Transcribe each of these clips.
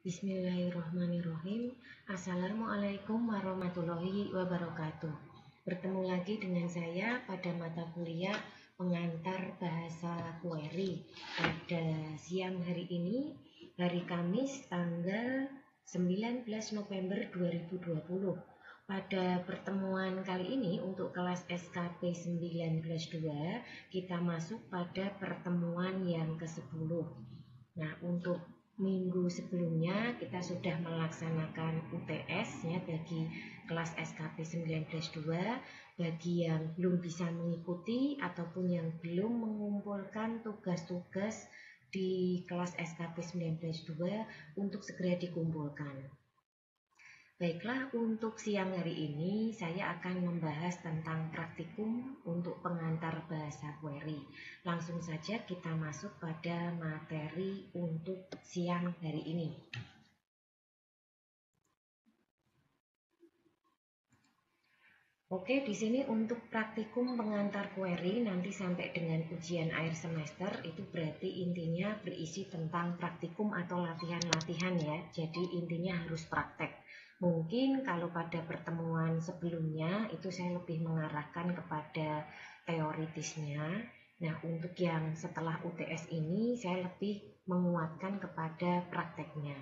Bismillahirrahmanirrahim. Assalamualaikum warahmatullahi wabarakatuh. Bertemu lagi dengan saya pada mata kuliah pengantar bahasa query pada siang hari ini, hari Kamis tanggal 19 November 2020. Pada pertemuan kali ini untuk kelas SKP 19.2 kita masuk pada pertemuan yang ke-10. Nah, untuk minggu sebelumnya kita sudah melaksanakan UTS ya bagi kelas SKP 19-2 bagi yang belum bisa mengikuti ataupun yang belum mengumpulkan tugas-tugas di kelas SKP 19-2 untuk segera dikumpulkan. Baiklah, untuk siang hari ini saya akan membahas tentang praktikum untuk pengantar bahasa query. Langsung saja kita masuk pada materi untuk siang hari ini. Oke, di sini untuk praktikum pengantar query nanti sampai dengan ujian akhir semester itu berarti intinya berisi tentang praktikum atau latihan-latihan ya. Jadi intinya harus praktek. Mungkin kalau pada pertemuan sebelumnya itu saya lebih mengarahkan kepada teoritisnya. Nah, untuk yang setelah UTS ini saya lebih menguatkan kepada prakteknya.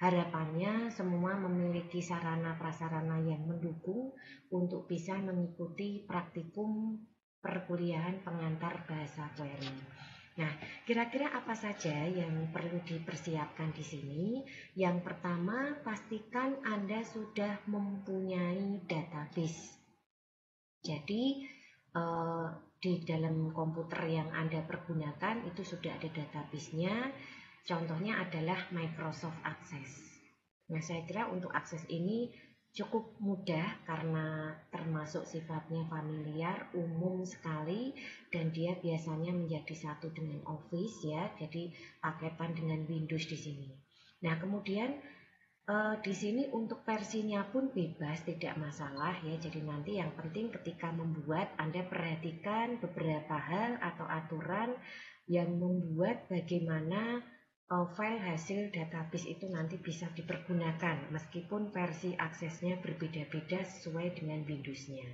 Harapannya semua memiliki sarana prasarana yang mendukung untuk bisa mengikuti praktikum perkuliahan pengantar bahasa query. Nah, kira-kira apa saja yang perlu dipersiapkan di sini? Yang pertama, pastikan Anda sudah mempunyai database. Jadi, eh, di dalam komputer yang Anda pergunakan itu sudah ada database-nya. Contohnya adalah Microsoft Access. Nah, saya kira untuk akses ini cukup mudah karena termasuk sifatnya familiar, umum sekali dan dia biasanya menjadi satu dengan Office ya, jadi paketan dengan Windows di sini. Nah, kemudian eh, di sini untuk versinya pun bebas, tidak masalah ya. Jadi nanti yang penting ketika membuat Anda perhatikan beberapa hal atau aturan yang membuat bagaimana file hasil database itu nanti bisa dipergunakan meskipun versi aksesnya berbeda-beda sesuai dengan Windows-nya.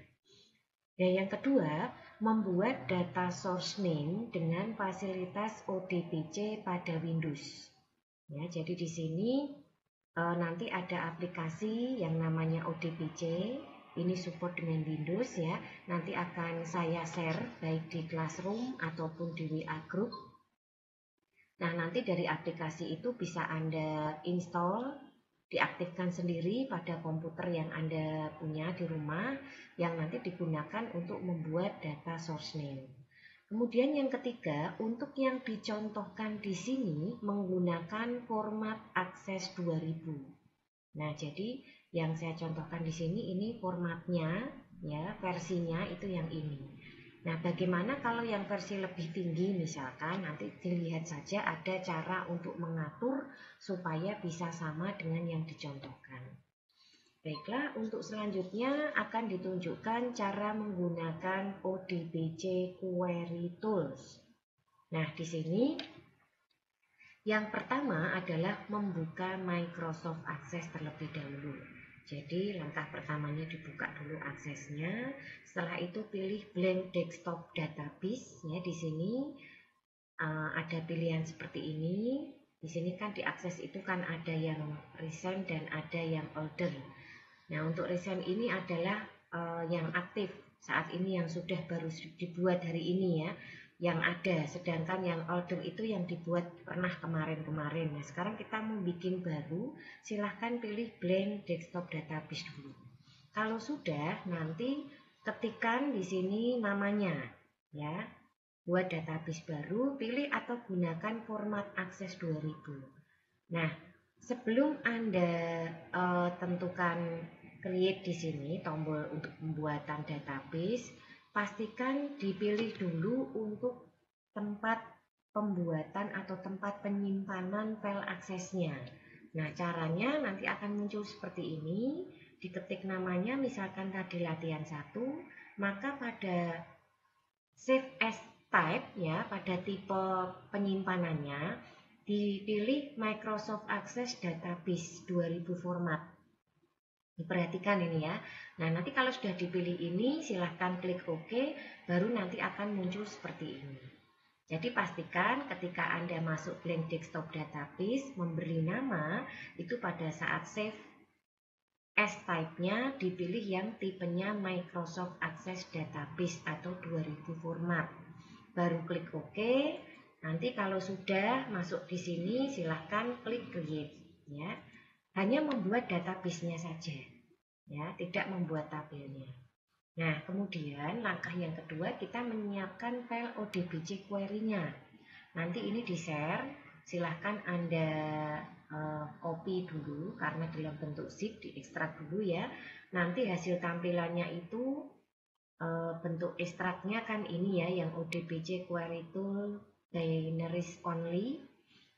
Dan yang kedua, membuat data source name dengan fasilitas ODBC pada Windows. Ya, jadi di sini e, nanti ada aplikasi yang namanya ODBC. Ini support dengan Windows ya. Nanti akan saya share baik di Classroom ataupun di WA Group Nah, nanti dari aplikasi itu bisa Anda install, diaktifkan sendiri pada komputer yang Anda punya di rumah, yang nanti digunakan untuk membuat data source name. Kemudian yang ketiga, untuk yang dicontohkan di sini menggunakan format Access 2000. Nah, jadi yang saya contohkan di sini ini formatnya, ya versinya itu yang ini. Nah, bagaimana kalau yang versi lebih tinggi misalkan nanti dilihat saja ada cara untuk mengatur supaya bisa sama dengan yang dicontohkan. Baiklah, untuk selanjutnya akan ditunjukkan cara menggunakan ODBC Query Tools. Nah, di sini yang pertama adalah membuka Microsoft Access terlebih dahulu. Jadi langkah pertamanya dibuka dulu aksesnya. Setelah itu pilih blank desktop database ya di sini uh, ada pilihan seperti ini. Di sini kan diakses itu kan ada yang recent dan ada yang older. Nah, untuk recent ini adalah uh, yang aktif saat ini yang sudah baru dibuat hari ini ya yang ada, sedangkan yang older itu yang dibuat pernah kemarin-kemarin. Nah, sekarang kita mau bikin baru, silahkan pilih blank desktop database dulu. Kalau sudah, nanti ketikkan di sini namanya, ya. Buat database baru, pilih atau gunakan format akses 2000. Nah, sebelum Anda uh, tentukan create di sini, tombol untuk pembuatan database, pastikan dipilih dulu untuk tempat pembuatan atau tempat penyimpanan file aksesnya. Nah, caranya nanti akan muncul seperti ini. Diketik namanya, misalkan tadi latihan 1, maka pada save as type ya, pada tipe penyimpanannya, dipilih Microsoft Access Database 2000 format. Diperhatikan ini ya. Nah, nanti kalau sudah dipilih ini, silahkan klik OK, baru nanti akan muncul seperti ini. Jadi pastikan ketika Anda masuk blank desktop database, memberi nama, itu pada saat save as type-nya dipilih yang tipenya Microsoft Access Database atau 2000 format. Baru klik OK, Nanti kalau sudah masuk di sini silahkan klik create ya. Hanya membuat database-nya saja ya, tidak membuat tabelnya. Nah, kemudian langkah yang kedua kita menyiapkan file ODBC query-nya. Nanti ini di-share, silahkan Anda uh, copy dulu karena dalam bentuk zip diekstrak dulu ya. Nanti hasil tampilannya itu uh, bentuk ekstraknya kan ini ya yang ODBC query tool binaries only.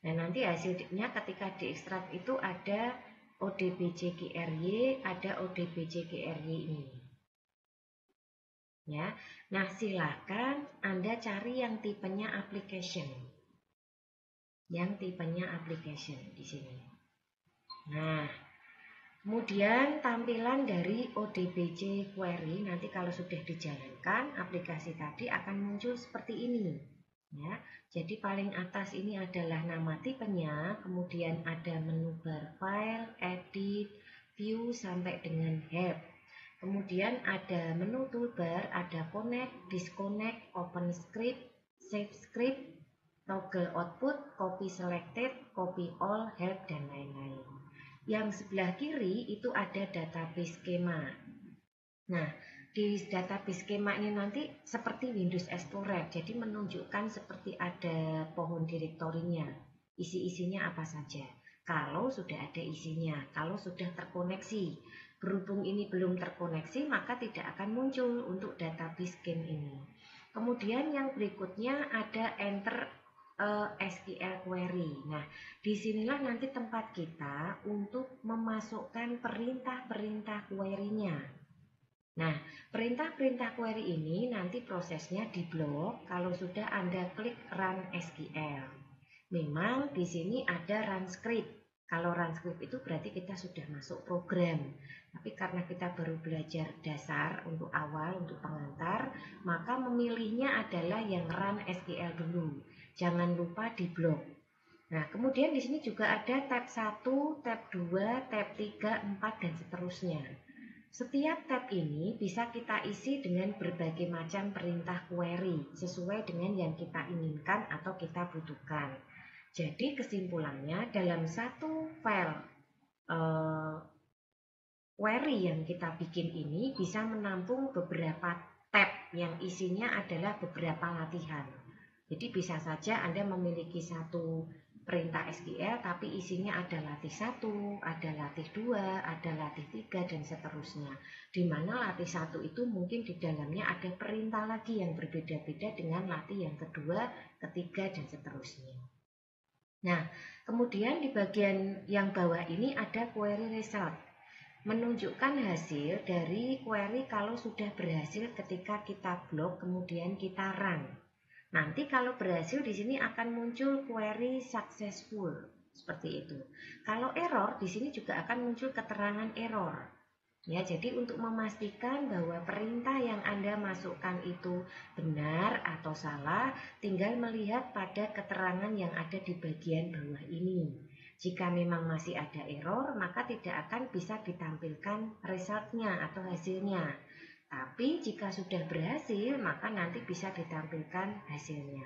Nah, nanti hasilnya ketika diekstrak itu ada ODBCGRY, ada ODBCGRY ini. Ya. Nah, silakan Anda cari yang tipenya application. Yang tipenya application di sini. Nah, kemudian tampilan dari ODBC query nanti kalau sudah dijalankan aplikasi tadi akan muncul seperti ini. Ya, jadi paling atas ini adalah nama tipenya, kemudian ada menu bar file, edit, view sampai dengan help. Kemudian ada menu toolbar, ada connect, disconnect, open script, save script, toggle output, copy selected, copy all, help, dan lain-lain. Yang sebelah kiri itu ada database schema. Nah, di database skema ini nanti seperti Windows Explorer, jadi menunjukkan seperti ada pohon direktorinya, isi-isinya apa saja. Kalau sudah ada isinya, kalau sudah terkoneksi, berhubung ini belum terkoneksi, maka tidak akan muncul untuk database scheme ini. Kemudian yang berikutnya ada enter uh, eh, SQL query. Nah, di sinilah nanti tempat kita untuk memasukkan perintah-perintah query-nya. Nah, perintah-perintah query ini nanti prosesnya di blok kalau sudah Anda klik Run SQL. Memang di sini ada run script. Kalau run script itu berarti kita sudah masuk program. Tapi karena kita baru belajar dasar untuk awal, untuk pengantar, maka memilihnya adalah yang run SQL dulu. Jangan lupa di blok. Nah, kemudian di sini juga ada tab 1, tab 2, tab 3, 4, dan seterusnya. Setiap tab ini bisa kita isi dengan berbagai macam perintah query sesuai dengan yang kita inginkan atau kita butuhkan. Jadi kesimpulannya dalam satu file uh, query yang kita bikin ini bisa menampung beberapa tab yang isinya adalah beberapa latihan. Jadi bisa saja Anda memiliki satu perintah SQL tapi isinya ada latih satu, ada latih dua, ada latih tiga dan seterusnya. Di mana latih satu itu mungkin di dalamnya ada perintah lagi yang berbeda-beda dengan latih yang kedua, ketiga dan seterusnya. Nah, kemudian di bagian yang bawah ini ada query result. Menunjukkan hasil dari query kalau sudah berhasil ketika kita blok kemudian kita run. Nanti kalau berhasil di sini akan muncul query successful seperti itu. Kalau error di sini juga akan muncul keterangan error. Ya, jadi untuk memastikan bahwa perintah yang Anda masukkan itu benar atau salah, tinggal melihat pada keterangan yang ada di bagian bawah ini. Jika memang masih ada error, maka tidak akan bisa ditampilkan resultnya atau hasilnya. Tapi jika sudah berhasil, maka nanti bisa ditampilkan hasilnya.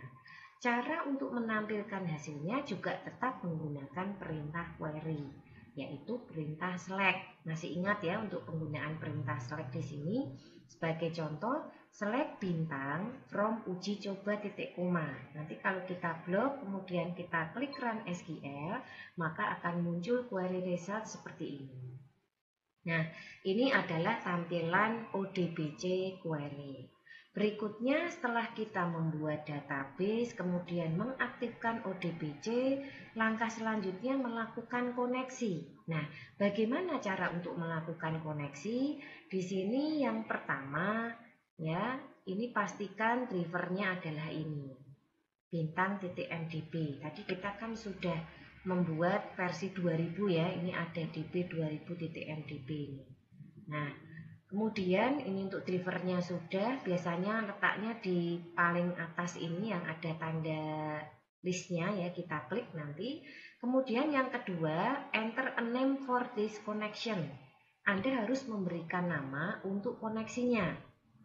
Cara untuk menampilkan hasilnya juga tetap menggunakan perintah query, yaitu perintah select. Masih ingat ya untuk penggunaan perintah select di sini? Sebagai contoh, select bintang from uji coba titik koma. Nanti kalau kita blok, kemudian kita klik run SQL, maka akan muncul query result seperti ini. Nah, ini adalah tampilan ODBC query. Berikutnya setelah kita membuat database, kemudian mengaktifkan ODBC, langkah selanjutnya melakukan koneksi. Nah, bagaimana cara untuk melakukan koneksi? Di sini yang pertama, ya, ini pastikan drivernya adalah ini. bintang titik MDB. Tadi kita kan sudah membuat versi 2000 ya, ini ada DB 2000 titik MDB ini. Nah, kemudian ini untuk drivernya sudah, biasanya letaknya di paling atas ini yang ada tanda listnya ya, kita klik nanti. Kemudian yang kedua, enter a name for this connection. Anda harus memberikan nama untuk koneksinya.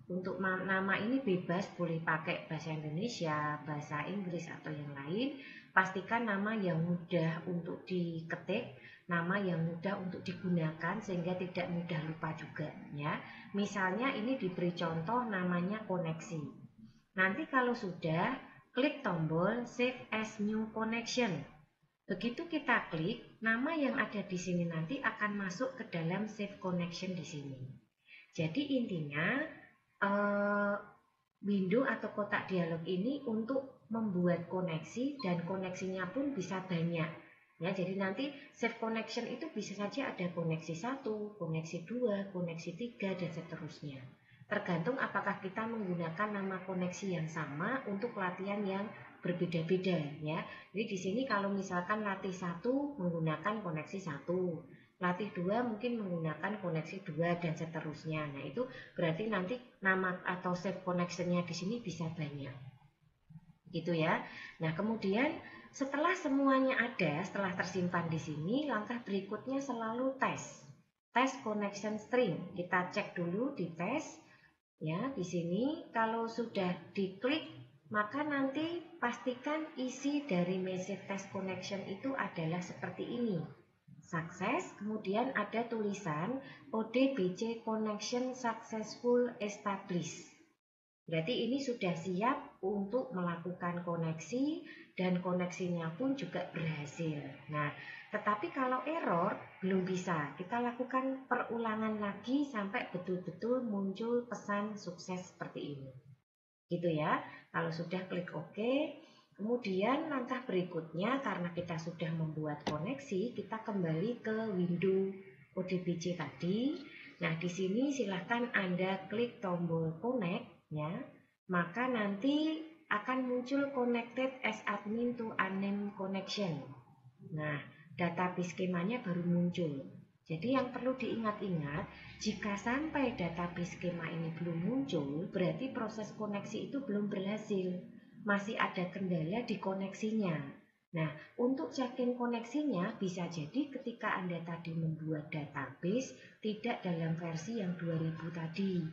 Untuk nama ini bebas, boleh pakai bahasa Indonesia, bahasa Inggris atau yang lain. Pastikan nama yang mudah untuk diketik, nama yang mudah untuk digunakan sehingga tidak mudah lupa juga ya. Misalnya ini diberi contoh namanya koneksi. Nanti kalau sudah, klik tombol Save as New Connection. Begitu kita klik, nama yang ada di sini nanti akan masuk ke dalam Save Connection di sini. Jadi intinya uh, window atau kotak dialog ini untuk membuat koneksi dan koneksinya pun bisa banyak. Ya, jadi nanti save connection itu bisa saja ada koneksi satu, koneksi dua, koneksi tiga dan seterusnya. Tergantung apakah kita menggunakan nama koneksi yang sama untuk latihan yang berbeda-beda ya. Jadi di sini kalau misalkan latih satu menggunakan koneksi satu, latih dua mungkin menggunakan koneksi dua dan seterusnya. Nah itu berarti nanti nama atau save connectionnya di sini bisa banyak, gitu ya. Nah kemudian setelah semuanya ada, setelah tersimpan di sini, langkah berikutnya selalu tes, tes connection string. Kita cek dulu di tes, ya di sini. Kalau sudah diklik, maka nanti pastikan isi dari message test connection itu adalah seperti ini sukses, kemudian ada tulisan ODBC Connection Successful Established. Berarti ini sudah siap untuk melakukan koneksi dan koneksinya pun juga berhasil. Nah, tetapi kalau error belum bisa. Kita lakukan perulangan lagi sampai betul-betul muncul pesan sukses seperti ini. Gitu ya. Kalau sudah klik OK, Kemudian langkah berikutnya karena kita sudah membuat koneksi, kita kembali ke window ODBC tadi. Nah, di sini silahkan Anda klik tombol connect ya. Maka nanti akan muncul connected as admin to unnamed connection. Nah, database skemanya baru muncul. Jadi yang perlu diingat-ingat, jika sampai database skema ini belum muncul, berarti proses koneksi itu belum berhasil masih ada kendala di koneksinya. Nah, untuk checking koneksinya bisa jadi ketika Anda tadi membuat database tidak dalam versi yang 2000 tadi.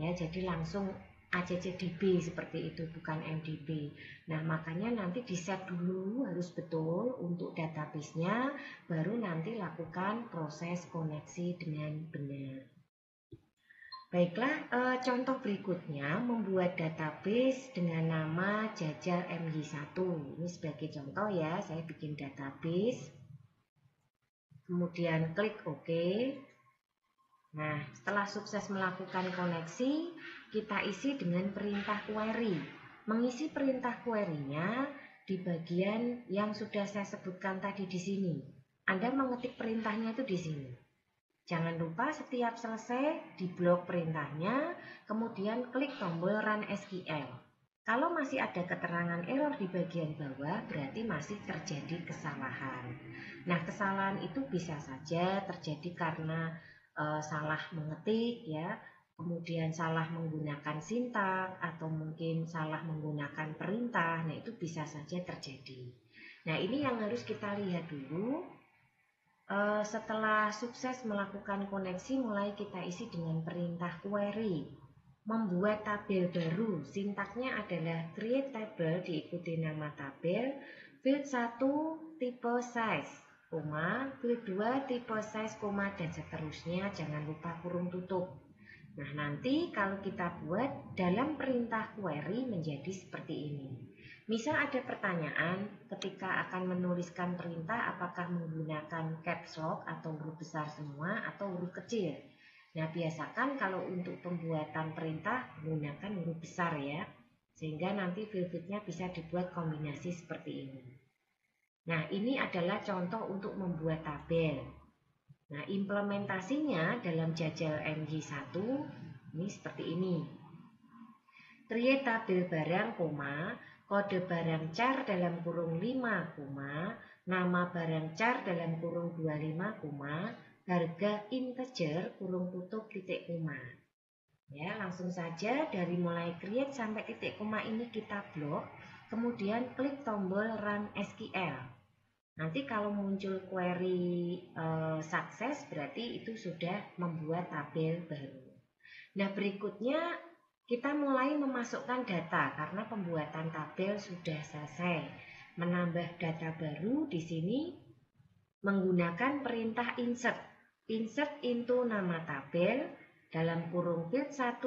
Ya, jadi langsung ACCDB seperti itu bukan MDB. Nah, makanya nanti di set dulu harus betul untuk database-nya baru nanti lakukan proses koneksi dengan benar. Baiklah, e, contoh berikutnya membuat database dengan nama Jajal MY1. Ini sebagai contoh ya, saya bikin database. Kemudian klik OK. Nah, setelah sukses melakukan koneksi, kita isi dengan perintah query. Mengisi perintah query-nya di bagian yang sudah saya sebutkan tadi di sini. Anda mengetik perintahnya itu di sini. Jangan lupa setiap selesai di blok perintahnya, kemudian klik tombol Run SQL. Kalau masih ada keterangan error di bagian bawah, berarti masih terjadi kesalahan. Nah, kesalahan itu bisa saja terjadi karena e, salah mengetik, ya, kemudian salah menggunakan sintak, atau mungkin salah menggunakan perintah. Nah, itu bisa saja terjadi. Nah, ini yang harus kita lihat dulu Eh, setelah sukses melakukan koneksi, mulai kita isi dengan perintah query. Membuat tabel baru, sintaknya adalah create table diikuti nama tabel, field 1 tipe size, koma, field 2 tipe size, koma, dan seterusnya, jangan lupa kurung tutup. Nah, nanti kalau kita buat dalam perintah query menjadi seperti ini. Misal ada pertanyaan ketika akan menuliskan perintah apakah menggunakan caps lock atau huruf besar semua atau huruf kecil. Nah, biasakan kalau untuk pembuatan perintah menggunakan huruf besar ya. Sehingga nanti filternya bisa dibuat kombinasi seperti ini. Nah, ini adalah contoh untuk membuat tabel. Nah, implementasinya dalam jajal MJ1 ini seperti ini. Create tabel barang, koma, kode barang char dalam kurung 5, nama barang char dalam kurung 25, harga integer kurung tutup titik koma. Ya, langsung saja dari mulai create sampai titik koma ini kita blok, kemudian klik tombol run SQL. Nanti kalau muncul query e, sukses berarti itu sudah membuat tabel baru. Nah, berikutnya kita mulai memasukkan data karena pembuatan tabel sudah selesai. Menambah data baru di sini menggunakan perintah insert. Insert into nama tabel dalam kurung field 1,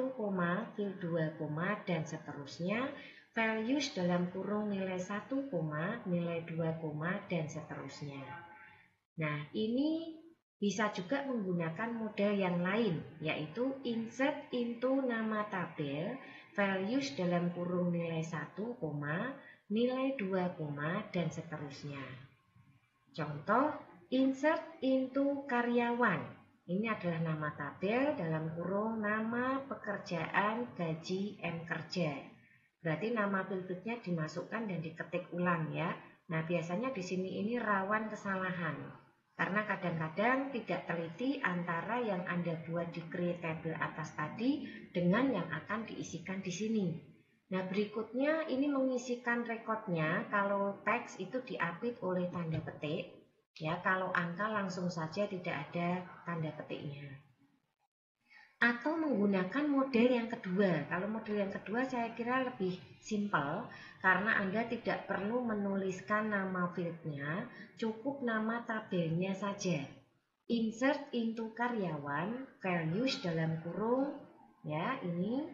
field 2, dan seterusnya. Values dalam kurung nilai 1, nilai 2, dan seterusnya. Nah, ini bisa juga menggunakan model yang lain, yaitu insert into nama tabel, values dalam kurung nilai 1, nilai 2, dan seterusnya. Contoh, insert into karyawan. Ini adalah nama tabel dalam kurung nama pekerjaan gaji M kerja. Berarti nama filternya dimasukkan dan diketik ulang ya. Nah, biasanya di sini ini rawan kesalahan. Karena kadang-kadang tidak teliti antara yang Anda buat di create table atas tadi dengan yang akan diisikan di sini. Nah berikutnya ini mengisikan rekodnya kalau teks itu diapit oleh tanda petik. Ya kalau angka langsung saja tidak ada tanda petiknya atau menggunakan model yang kedua. Kalau model yang kedua saya kira lebih simpel karena Anda tidak perlu menuliskan nama fieldnya, cukup nama tabelnya saja. Insert into karyawan, values dalam kurung, ya ini,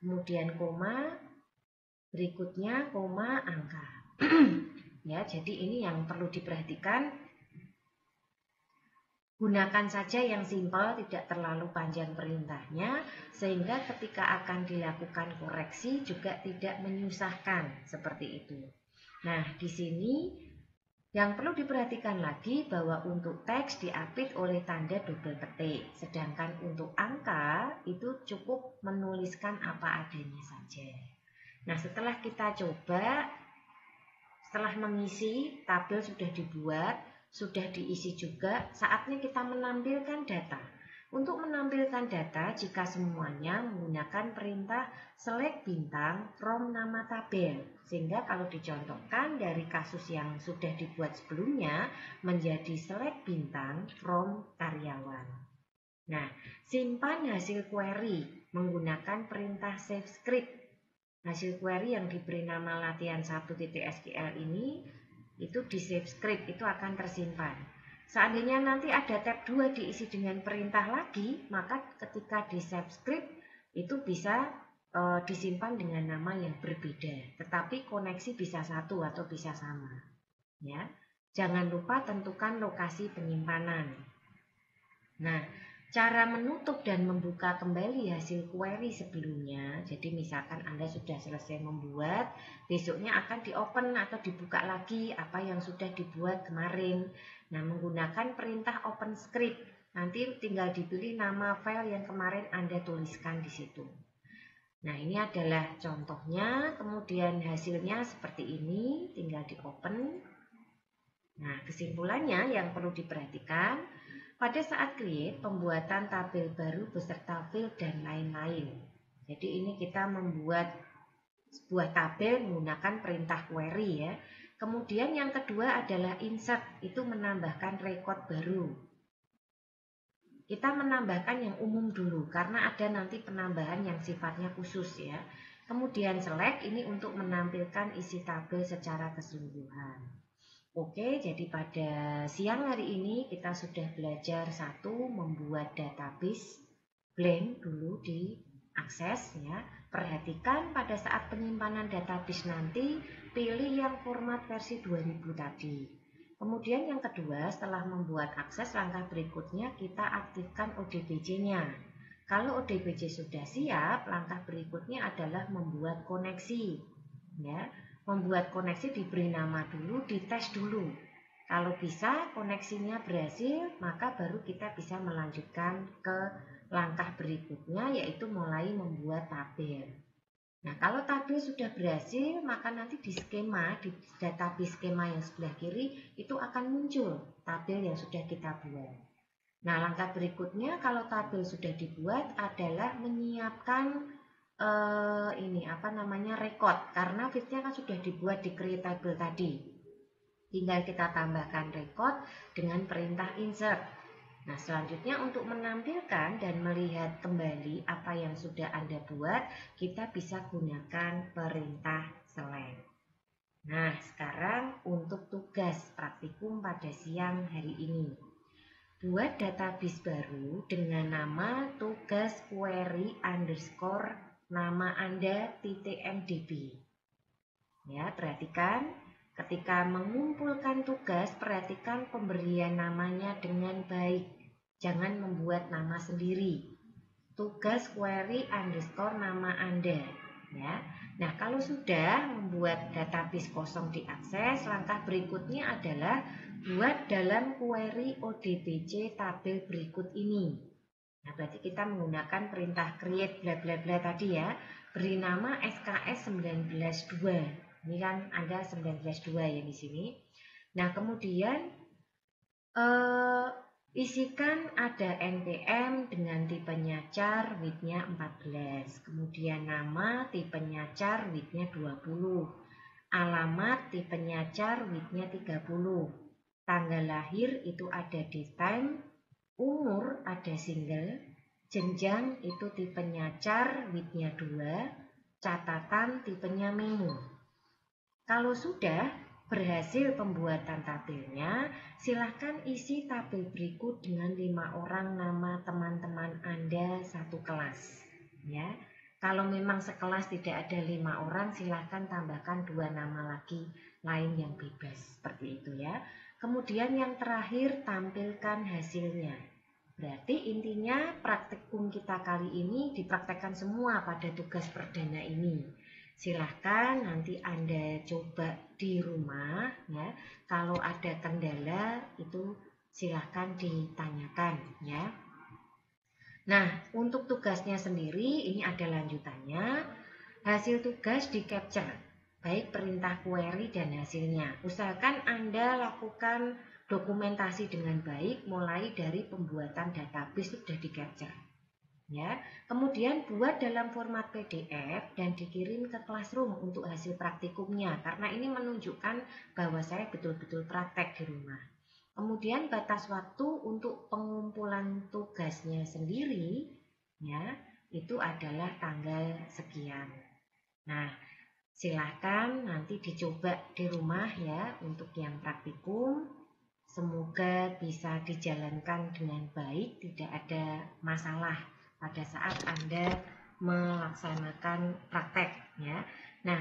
kemudian koma, berikutnya koma angka. ya, jadi ini yang perlu diperhatikan Gunakan saja yang simpel, tidak terlalu panjang perintahnya, sehingga ketika akan dilakukan koreksi juga tidak menyusahkan seperti itu. Nah, di sini yang perlu diperhatikan lagi bahwa untuk teks diapit oleh tanda double petik, sedangkan untuk angka itu cukup menuliskan apa adanya saja. Nah, setelah kita coba, setelah mengisi, tabel sudah dibuat, sudah diisi juga, saatnya kita menampilkan data. Untuk menampilkan data, jika semuanya menggunakan perintah select bintang from nama tabel. Sehingga kalau dicontohkan dari kasus yang sudah dibuat sebelumnya menjadi select bintang from karyawan. Nah, simpan hasil query menggunakan perintah save script. Hasil query yang diberi nama latihan 1.sql ini itu di save script itu akan tersimpan. Seandainya nanti ada tab 2 diisi dengan perintah lagi, maka ketika di save script itu bisa e, disimpan dengan nama yang berbeda, tetapi koneksi bisa satu atau bisa sama. Ya. Jangan lupa tentukan lokasi penyimpanan. Nah, Cara menutup dan membuka kembali hasil query sebelumnya, jadi misalkan Anda sudah selesai membuat, besoknya akan di-open atau dibuka lagi apa yang sudah dibuat kemarin. Nah, menggunakan perintah open script, nanti tinggal dipilih nama file yang kemarin Anda tuliskan di situ. Nah, ini adalah contohnya, kemudian hasilnya seperti ini, tinggal di-open. Nah, kesimpulannya yang perlu diperhatikan, pada saat create, pembuatan tabel baru beserta field dan lain-lain. Jadi ini kita membuat sebuah tabel menggunakan perintah query ya. Kemudian yang kedua adalah insert, itu menambahkan record baru. Kita menambahkan yang umum dulu karena ada nanti penambahan yang sifatnya khusus ya. Kemudian select ini untuk menampilkan isi tabel secara keseluruhan. Oke, jadi pada siang hari ini kita sudah belajar satu membuat database blank dulu di akses ya. Perhatikan pada saat penyimpanan database nanti pilih yang format versi 2000 tadi. Kemudian yang kedua, setelah membuat akses langkah berikutnya kita aktifkan ODBC-nya. Kalau ODBC sudah siap, langkah berikutnya adalah membuat koneksi. Ya, membuat koneksi diberi nama dulu, dites dulu. Kalau bisa koneksinya berhasil, maka baru kita bisa melanjutkan ke langkah berikutnya yaitu mulai membuat tabel. Nah, kalau tabel sudah berhasil, maka nanti di skema, di database skema yang sebelah kiri, itu akan muncul tabel yang sudah kita buat. Nah, langkah berikutnya kalau tabel sudah dibuat adalah menyiapkan eh, ini apa namanya record karena fitnya kan sudah dibuat di create table tadi. Tinggal kita tambahkan record dengan perintah insert. Nah, selanjutnya untuk menampilkan dan melihat kembali apa yang sudah Anda buat, kita bisa gunakan perintah select. Nah, sekarang untuk tugas praktikum pada siang hari ini. Buat database baru dengan nama tugas query underscore nama Anda .mdb. Ya, perhatikan ketika mengumpulkan tugas, perhatikan pemberian namanya dengan baik. Jangan membuat nama sendiri. Tugas query underscore nama Anda. Ya. Nah, kalau sudah membuat database kosong diakses, langkah berikutnya adalah buat dalam query ODBC tabel berikut ini. Nah, berarti kita menggunakan perintah create bla bla bla tadi ya. Beri nama SKS 192. Ini kan ada 192 ya di sini. Nah, kemudian eh, Isikan ada NPM dengan tipenya char, widthnya 14. Kemudian nama tipenya char, widthnya 20. Alamat tipenya char, widthnya 30. Tanggal lahir itu ada di time. Umur ada single. Jenjang itu tipenya char, widthnya 2. Catatan tipenya menu. Kalau sudah, berhasil pembuatan tabelnya, silahkan isi tabel berikut dengan lima orang nama teman-teman Anda satu kelas. Ya, kalau memang sekelas tidak ada lima orang, silahkan tambahkan dua nama lagi lain yang bebas seperti itu ya. Kemudian yang terakhir tampilkan hasilnya. Berarti intinya praktikum kita kali ini dipraktekkan semua pada tugas perdana ini. Silahkan nanti Anda coba di rumah ya. Kalau ada kendala itu silahkan ditanyakan ya. Nah, untuk tugasnya sendiri ini ada lanjutannya. Hasil tugas di capture, baik perintah query dan hasilnya. Usahakan Anda lakukan dokumentasi dengan baik mulai dari pembuatan database sudah di capture ya. Kemudian buat dalam format PDF dan dikirim ke classroom untuk hasil praktikumnya karena ini menunjukkan bahwa saya betul-betul praktek di rumah. Kemudian batas waktu untuk pengumpulan tugasnya sendiri ya, itu adalah tanggal sekian. Nah, silahkan nanti dicoba di rumah ya untuk yang praktikum. Semoga bisa dijalankan dengan baik, tidak ada masalah pada saat Anda melaksanakan praktek ya. Nah,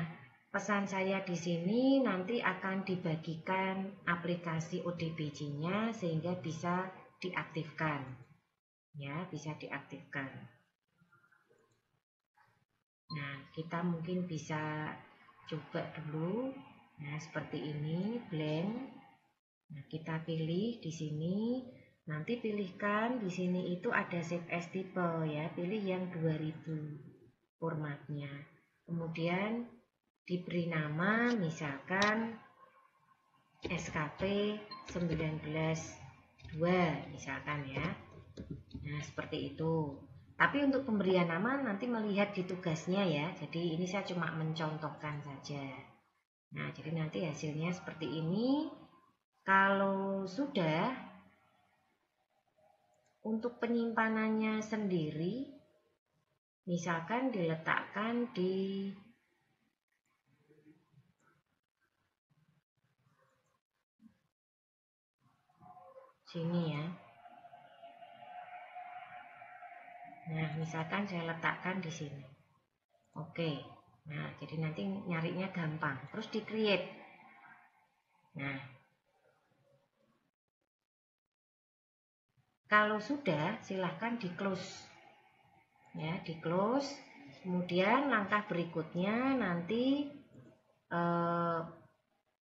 pesan saya di sini nanti akan dibagikan aplikasi ODBC-nya sehingga bisa diaktifkan. Ya, bisa diaktifkan. Nah, kita mungkin bisa coba dulu. Nah, seperti ini, blank. Nah, kita pilih di sini Nanti pilihkan di sini itu ada save as tipe ya, pilih yang 2000 formatnya. Kemudian diberi nama misalkan SKP 192 misalkan ya. Nah, seperti itu. Tapi untuk pemberian nama nanti melihat di tugasnya ya. Jadi ini saya cuma mencontohkan saja. Nah, jadi nanti hasilnya seperti ini. Kalau sudah untuk penyimpanannya sendiri, misalkan diletakkan di sini ya. Nah, misalkan saya letakkan di sini. Oke. Nah, jadi nanti nyarinya gampang. Terus di create. Nah, Kalau sudah, silahkan di close. Ya, di close. Kemudian langkah berikutnya nanti eh,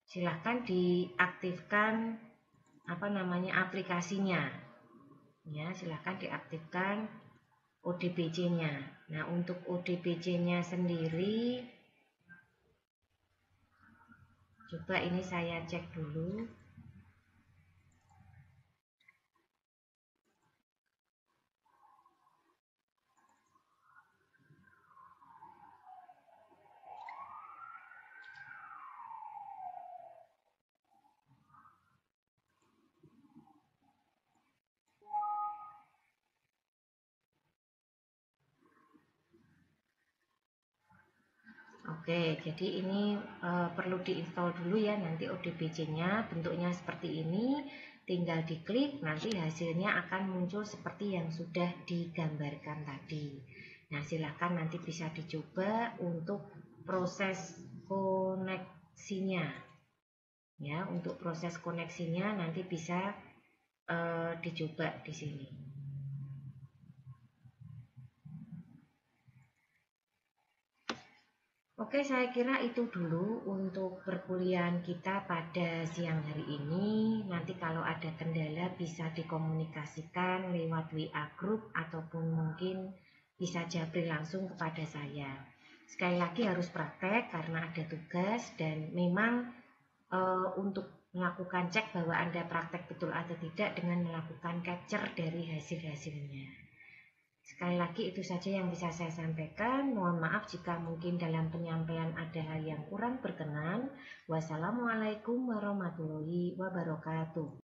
silahkan diaktifkan apa namanya aplikasinya. Ya, silahkan diaktifkan ODBC-nya. Nah, untuk ODBC-nya sendiri coba ini saya cek dulu. Oke, jadi ini e, perlu diinstal dulu ya nanti ODBC-nya bentuknya seperti ini. Tinggal diklik, nanti hasilnya akan muncul seperti yang sudah digambarkan tadi. Nah, silahkan nanti bisa dicoba untuk proses koneksinya. Ya, untuk proses koneksinya nanti bisa e, dicoba di sini. Oke, saya kira itu dulu untuk perkuliahan kita pada siang hari ini. Nanti kalau ada kendala bisa dikomunikasikan lewat WA group ataupun mungkin bisa japri langsung kepada saya. Sekali lagi harus praktek karena ada tugas dan memang e, untuk melakukan cek bahwa Anda praktek betul atau tidak dengan melakukan capture dari hasil-hasilnya. Sekali lagi itu saja yang bisa saya sampaikan. Mohon maaf jika mungkin dalam penyampaian ada hal yang kurang berkenan. Wassalamualaikum warahmatullahi wabarakatuh.